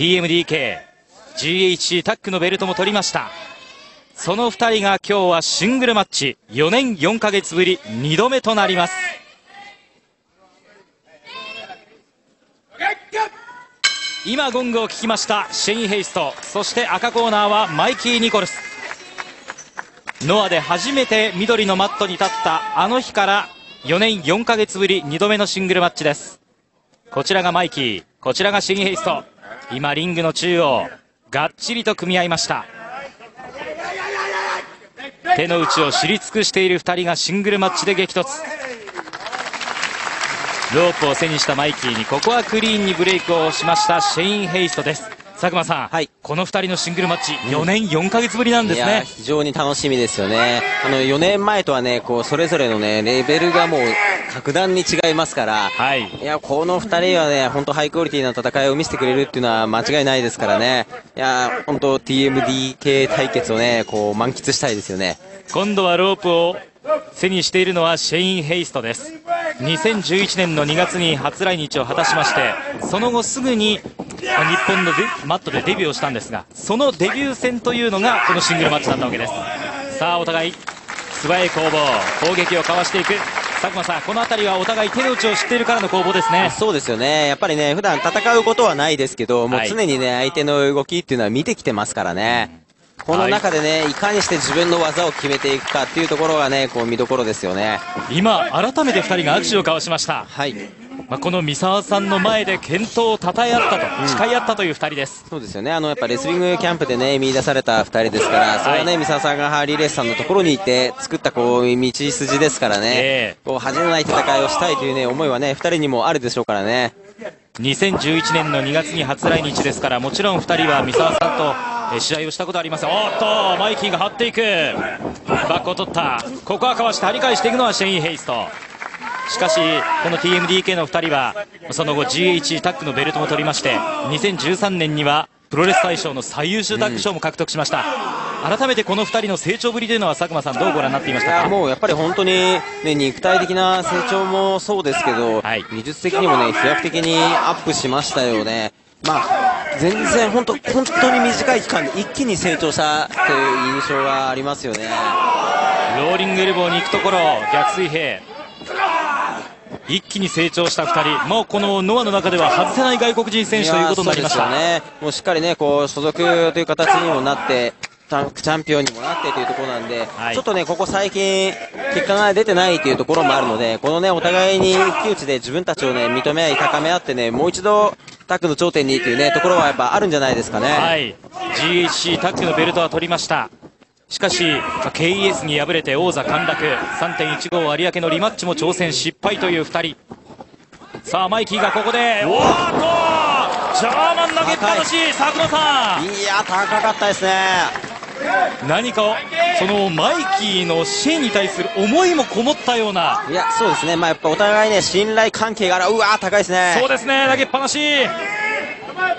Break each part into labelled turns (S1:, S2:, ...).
S1: TMDK、GHC タックのベルトも取りました。その2人が今日はシングルマッチ、4年4ヶ月ぶり2度目となります。今ゴングを聞きましたシェイン・ヘイストそして赤コーナーはマイキー・ニコルスノアで初めて緑のマットに立ったあの日から4年4ヶ月ぶり2度目のシングルマッチですこちらがマイキーこちらがシェイン・ヘイスト今リングの中央がっちりと組み合いました。手の内を知り尽くしている2人がシングルマッチで激突。ロープを背にしたマイキーにここはクリーンにブレイクをしましたシェイン・ヘイストです。佐久間さん、はい、この2人のシングルマッチ4年4ヶ月ぶりなんですね、
S2: 非常に楽しみですよね。あの4年前とはねこうそれぞれのねレベルがもう格段に違いますから、はい、いやこの2人はね本当ハイクオリティな戦いを見せてくれるっていうのは間違いないですからね。いや本当 TMD 系対決をねこう満喫したいですよね。
S1: 今度はロープを背にしているのはシェイン・ヘイストです。2011年の2月に初来日を果たしましてその後すぐに日本のマットでデビューをしたんですがそのデビュー戦というのがこのシングルマッチだったわけです。さあお互い素早い攻防攻撃をかわしていく。佐久間さんこの辺りはお互い手の内を知っているからの攻防ですね。
S2: そうですよね。やっぱりね普段戦うことはないですけどもう常にね相手の動きっていうのは見てきてますからね、この中でね、いかにして自分の技を決めていくかっていうところがね、こう見どころですよね。
S1: 今、改めて2人が握手を交わしました。
S2: はい。
S1: まあ、この三沢さんの前で健闘を称え合ったと、誓い合ったという2人です、
S2: そうですよね。あのやっぱレスリングキャンプでね見出された2人ですから、それはね、三沢さんがハーリー・レースさんのところにいて作ったこう道筋ですからね、えー、こう恥のない戦いをしたいというね思いはね2人にもあるでしょうからね。
S1: 2011年の2月に初来日ですからもちろん2人は三沢さんと試合をしたことありませんおっとマイキーが張っていく。バックを取った。ここはかわして張り返していくのはシェイン・ヘイストしかしこの TMDK の2人はその後 GH タックのベルトも取りまして2013年にはプロレス大賞の最優秀タッグ賞も獲得しました、うん、改めてこの2人の成長ぶりというのは佐久間さんどうご覧になっていましたか？
S2: もうやっぱり本当に、ね、肉体的な成長もそうですけど、はい、技術的にもね飛躍的にアップしましたよねまあ、全然本当、本当に短い期間で一気に成長したという印象がありますよね。
S1: ローリングエルボーに行くところ、逆水平。一気に成長した2人、もうこのノアの中では外せない外国人選手ということになりました
S2: ね、もうしっかりねこう所属という形にもなって、チャンピオンにもなってというところなんで、はい、ちょっとね、ここ最近、結果が出てないというところもあるので、このね、お互いに一騎打ちで自分たちをね、認め合い、高め合ってね、もう一度、タックの頂点にというね、ところはやっぱあるんじゃないですかね。
S1: はい。GHC タックのベルトは取りました。しかし、KES に敗れて王座陥落、3.15有明のリマッチも挑戦失敗という2人。さあ、マイキーがここで、おっとジャーマン投げっぱなし、佐久野さん
S2: いや、高かったですね。
S1: 何か、そのマイキーのシェインに対する思いもこもったような。
S2: いや、そうですね。まあ、やっぱお互いね、信頼関係がある。うわ高いですね。
S1: そうですね、投げっぱなし。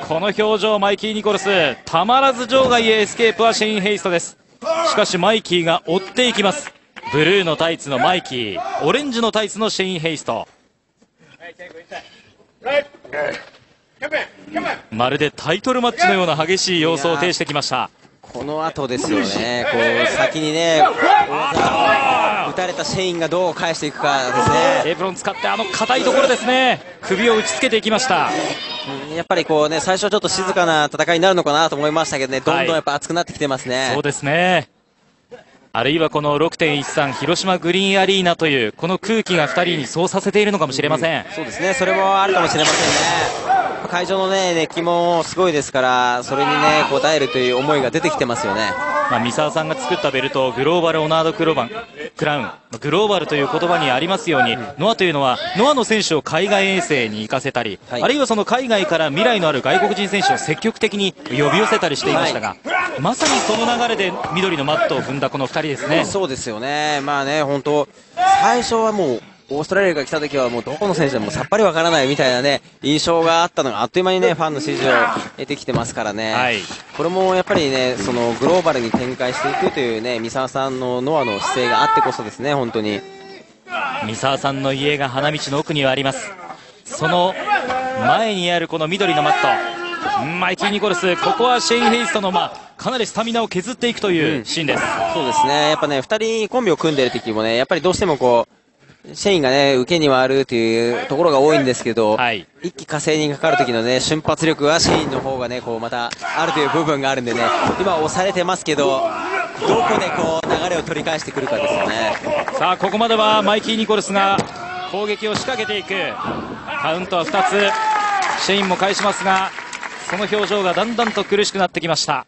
S1: この表情、マイキー・ニコルス。たまらず場外へエスケープはシェイン・ヘイストです。しかしマイキーが追っていきます。ブルーのタイツのマイキーオレンジのタイツのシェイン・ヘイスト。まるでタイトルマッチのような激しい様相を呈してきました。
S2: この後ですよね、こう先にね、打たれたシェインがどう返していくかですね。
S1: エプロン使ってあの硬いところですね、首を打ちつけていきました。
S2: やっぱりこうね、最初ちょっと静かな戦いになるのかなと思いましたけどね、どんどんやっぱ熱くなってきてますね。
S1: はい、そうですね。あるいはこの6.13広島グリーンアリーナというこの空気が2人にそうさせているのかもしれません、
S2: うん、そうですねそれもあるかもしれませんね会場のね、熱気もすごいですから、それにね、応えるという思いが出てきてますよね。
S1: まあ、三沢さんが作ったベルト、グローバルオナードクロバン、クラウン、グローバルという言葉にありますように、うん、ノアというのは、ノアの選手を海外遠征に行かせたり、はい、あるいはその海外から未来のある外国人選手を積極的に呼び寄せたりしていましたが、はい、まさにその流れで緑のマットを踏んだこの2人ですね。
S2: そうですよね。まあね、本当最初はもう、オーストラリアが来た時はもうどこの選手でもさっぱりわからないみたいなね、印象があったのがあっという間にね、ファンの支持を得てきてますからね。はい、これもやっぱりね、そのグローバルに展開していくというね、三沢さんのノアの姿勢があってこそですね、本当に。
S1: 三沢さんの家が花道の奥にはあります。その前にあるこの緑のマット。マイキー・ニコルス、ここはシェイン・ヘイストの、まあ、かなりスタミナを削っていくというシーンです。
S2: うん、そうですね。やっぱね、二人コンビを組んでる時もね、やっぱりどうしてもこう、シェインがね、受けに回るというところが多いんですけど、はい、一気火星にかかる時のね、瞬発力はシェインの方がね、こうまたあるという部分があるんでね、今押されてますけど、どこでこう流れを取り返してくるかですよね。
S1: さあ、ここまではマイキー・ニコルスが攻撃を仕掛けていく。カウントは2つ。シェインも返しますが、その表情がだんだんと苦しくなってきました。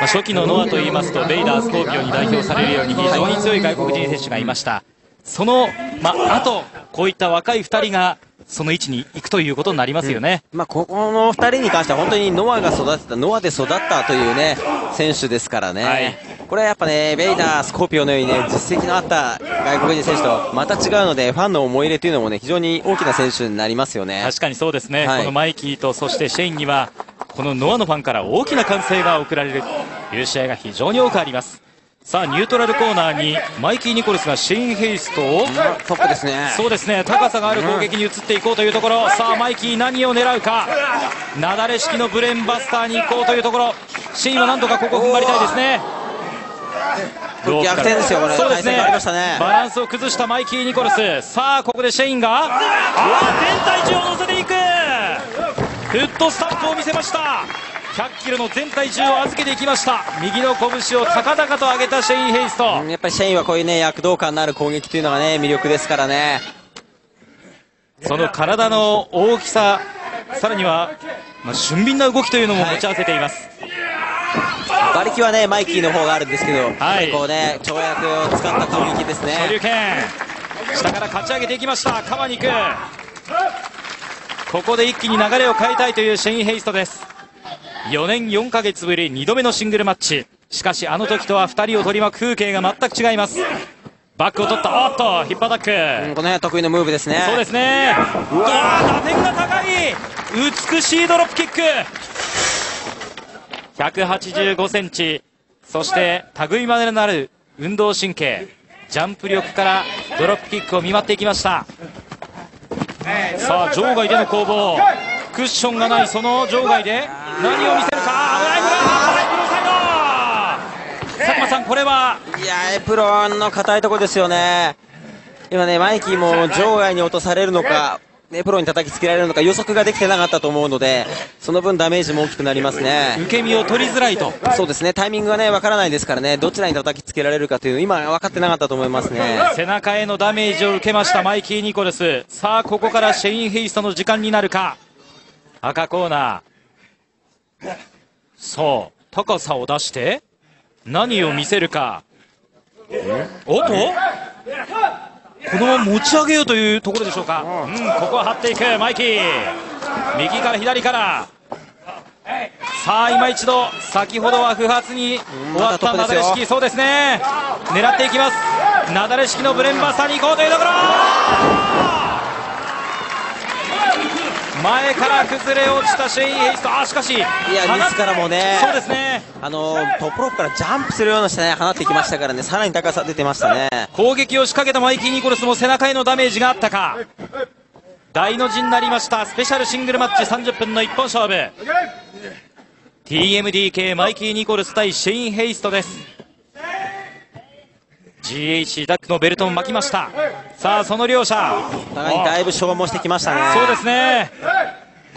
S1: まあ、初期のノアといいますと、ベイダー、スコーピオに代表されるように非常に強い外国人選手がいました。その、まあ、あと、こういった若い2人が、その位置に行くということになりますよね。
S2: うん、まあ、ここの2人に関しては本当にノアが育てた、ノアで育ったというね、選手ですからね。はい、これはやっぱね、ベイダー、スコーピオのようにね、実績のあった外国人選手とまた違うので、ファンの思い入れというのもね、非常に大きな選手になりますよね。
S1: 確かにそうですね。はい、このマイキーと、そしてシェインには、このノアのファンから大きな歓声が送られるという試合が非常に多くあります。さあニュートラルコーナーにマイキー・ニコルスがシェイン・ヘイストを。
S2: トップですね。
S1: そうですね。高さがある攻撃に移っていこうというところ、さあマイキー何を狙うか。なだれ式のブレーンバスターに行こうというところ。シェインはなんとかここ踏ん張りたいですね。
S2: 逆転ですよこれ。
S1: そうですね、ね、バランスを崩したマイキー・ニコルス。さあここでシェインが。ああ全体重を乗せていく。フットスタンプを見せました100キロの全体重を預けていきました。右の拳を高々と上げたシェイン・ヘイスト、
S2: やっぱりシェインはこういうね躍動感のある攻撃というのがね魅力ですからね。
S1: その体の大きささらには、まあ、俊敏な動きというのも持ち合わせています、
S2: はい、馬力はねマイキーの方があるんですけど、はい、こうね跳躍を使った攻撃ですね。
S1: 所有権下から勝ち上げていきました。カバニクここで一気に流れを変えたいというシェイン・ヘイストです4年4ヶ月ぶり2度目のシングルマッチ。しかしあの時とは2人を取り巻く風景が全く違います。バックを取った。おっとヒップアタック、
S2: うん、この辺は得意のムーブですね。
S1: そうですね。うわ打点が高い。美しいドロップキック。185センチ。そして類までのある運動神経。ジャンプ力からドロップキックを見舞っていきました。さあ場外での攻防。クッションがないその場外で何を見せるか？危ないブロー佐久間さんこれは？
S2: いやエプロンの硬いところですよね今ねマイキーも場外に落とされるのかね、プロに叩きつけられるのか予測ができてなかったと思うので、その分ダメージも大きくなりますね。
S1: 受け身を取りづらいと。
S2: そうですね、タイミングがね、わからないですからね、どちらに叩きつけられるかという、今分かってなかったと思いますね。
S1: 背中へのダメージを受けましたマイキー・ニコルス。さあ、ここからシェイン・ヘイストの時間になるか。赤コーナー。さあ、高さを出して、何を見せるか。おっと？このまま持ち上げようというところでしょうか、うん、ここは張っていくマイキー。右から左から。さあ今一度先ほどは不発に終わったなだれ式。そうですね。狙っていきます。なだれ式のブレンバスターに行こうというところ前から崩れ落ちたシェイン・ヘイスト。あしかしいや
S2: 自らもね
S1: そうですね。
S2: あのトップロープからジャンプするようなしてね放っていきましたからね。さらに高さ出てましたね。
S1: 攻撃を仕掛けたマイキー・ニコルスも背中へのダメージがあったか。大の字になりました。スペシャルシングルマッチ30分の一本勝負。TMDK マイキー・ニコルス対シェイン・ヘイストです。GH ダックのベルトを巻きました。さあその両者。
S2: お互いにだいぶ消耗してきましたね。
S1: そうですね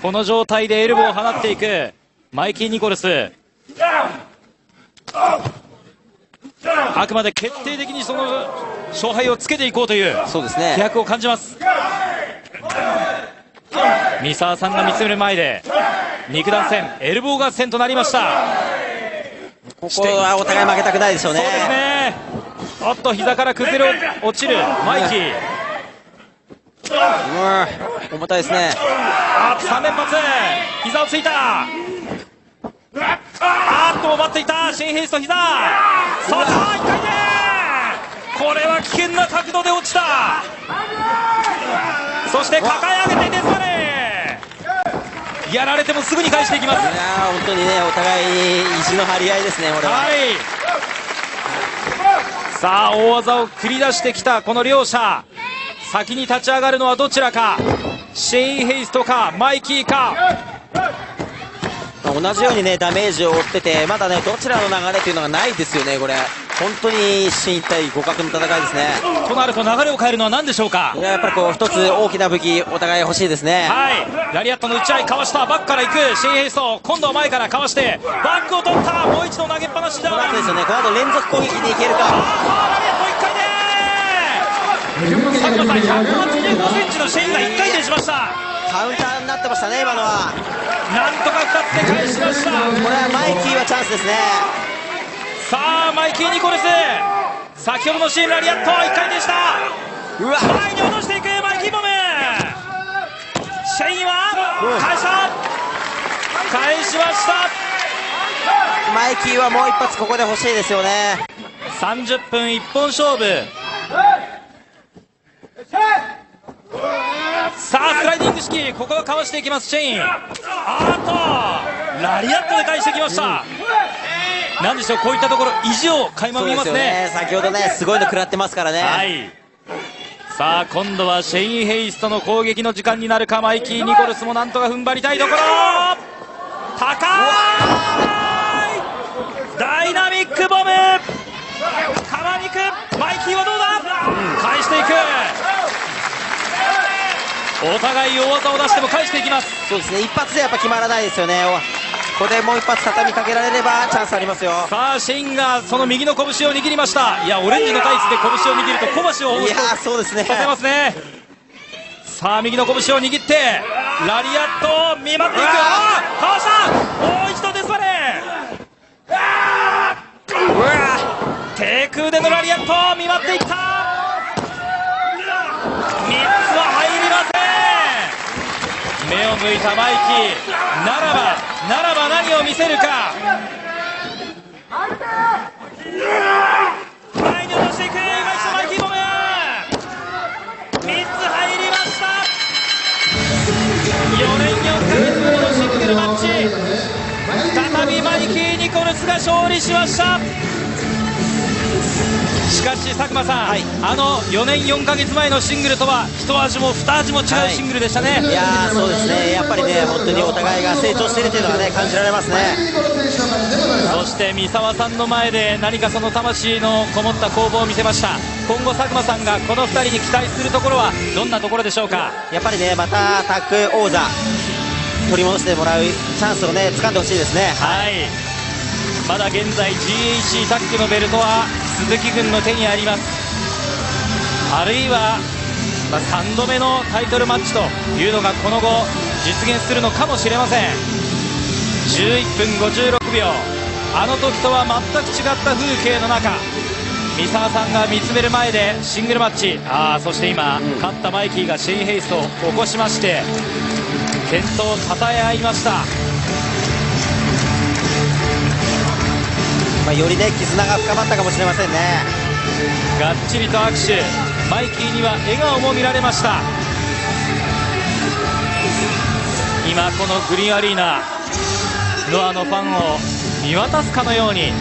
S1: この状態でエルボーを放っていく。マイキー・ニコルス。あくまで決定的にその勝敗をつけていこうという気迫を感じます。三沢さんが見つめる前で肉弾戦エルボー合戦となりました。
S2: ここはお互い負けたくないでしょうね。
S1: そうですね。おっと膝から崩れ落ちる。マイキー。
S2: うん重たいですね。
S1: あ3連発膝をついた。あっと待っていた。シェンヘイスト膝。さあ1回目これは危険な角度で落ちた。そして抱え上げてデスバレーやられてもすぐに返していきます。いや
S2: 本当にねお互いに意地の張り合いですねこれは、はい、
S1: さあ大技を繰り出してきたこの両者。先に立ち上がるのはどちらかシェイン・ヘイストかマイキーか。
S2: 同じようにねダメージを負っててまだねどちらの流れというのがないですよねこれ。本当に一進一退互角の戦いですね。
S1: となると流れを変えるのは何でしょうか？
S2: いややっぱりこう一つ大きな武器お互い欲しいですね。
S1: はい。ラリアットの打ち合いかわしたバックから行く。シェイン・ヘイスト。今度は前からかわしてバックを取った。もう一度投げっぱなしだ。
S2: この後ですよね。この後連続攻撃にいけるか
S1: あラリアット1回で佐久間さん185センチのシェインが1回転しました。
S2: カウンターになってましたね今のは。
S1: なんとか2つで返しました。
S2: これはマイキーはチャンスですね。
S1: さあマイキー・ニコルス。先ほどのシーンラリアット1回転した。
S2: うわ。
S1: 前に落としていくマイキーボム。シェインは返した。返しました。
S2: マイキーはもう一発ここで欲しいですよね。
S1: 30分一本勝負さあスライディング式ここはかわしていきますシェイン。あーっとラリアットで返してきました、なんでしょうこういったところ意地を垣間見ますね。
S2: 先ほどねすごいの食らってますからね。
S1: はい。さあ今度はシェイン・ヘイストの攻撃の時間になるかマイキー・ニコルスもなんとか踏ん張りたいところ。高い！ダイナミックボム！カマニクマイキーはどうだ？返していくお互い大技を出しても返していきます。
S2: そうですね。一発でやっぱ決まらないですよね。ここでもう一発畳みかけられればチャンスありますよ。
S1: さあシンがその右の拳を握りました。いやオレンジのタイツで拳を握ると小橋を
S2: いやーそうですね。
S1: させますね。さあ右の拳を握ってラリアット見舞っていくあー。かわした。もう一度デスバレー。低空でのラリアット見舞っていった3つは入りません目を向いたマイキー。ならばならば何を見せるか。前に落としていく。今一度マイキーボム3つ入りました。4年4ヶ月ぶりのシングルマッチ。再びマイキー・ニコルスが勝利しました。しかし佐久間さん、
S2: はい。
S1: あの4年4ヶ月前のシングルとは一味も二味も違うシングルでしたね、
S2: いやーそうですね。やっぱりね本当にお互いが成長しているというのがね感じられますね。
S1: そして三沢さんの前で何かその魂のこもった攻防を見せました。今後佐久間さんがこの2人に期待するところはどんなところでしょうか？
S2: やっぱりねまたタッグ王座取り戻してもらうチャンスをね掴んでほしいですね。
S1: はい。まだ現在 GHC タッグのベルトは鈴木軍の手にあります。あるいは、まあ3度目のタイトルマッチというのがこの後実現するのかもしれません。11分56秒。あの時とは全く違った風景の中三沢さんが見つめる前でシングルマッチ。あそして今、勝ったマイキーがシェイン・ヘイスを起こしまして健闘をたたえ合いました。
S2: まあ、よりね絆が深まったかもしれませんね。
S1: がっちりと握手。マイキーには笑顔も見られました。今このグリーンアリーナノアのファンを見渡すかのように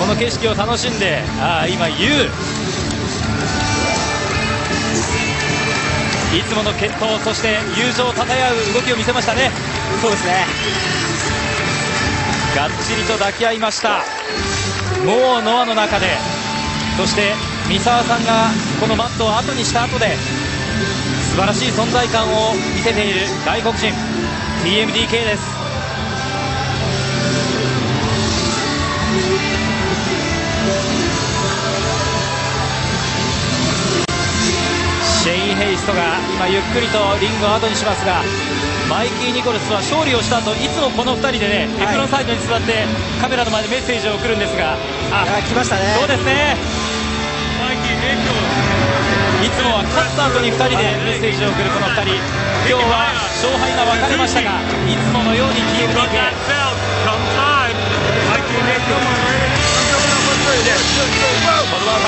S1: この景色を楽しんでああ今 YOU いつもの健闘そして友情をたたえ合う動きを見せましたね。
S2: そうですね
S1: がっちりと抱き合いました。もうノアの中で。そして三沢さんがこのマットを後にした後で素晴らしい存在感を見せている外国人。TMDK です。シェイン・ヘイストが今ゆっくりとリングを後にしますがマイキー・ニコルスは勝利をした後いつもこの2人でね、エプロンサイドに座ってカメラの前でメッセージを送るんですが。あ
S2: あ来ましたね。
S1: そうですね。いつもは勝った後に2人でメッセージを送るこの2人。今日は勝敗が分かれましたがいつものように TMDK 言葉を交わ